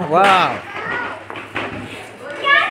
Wow.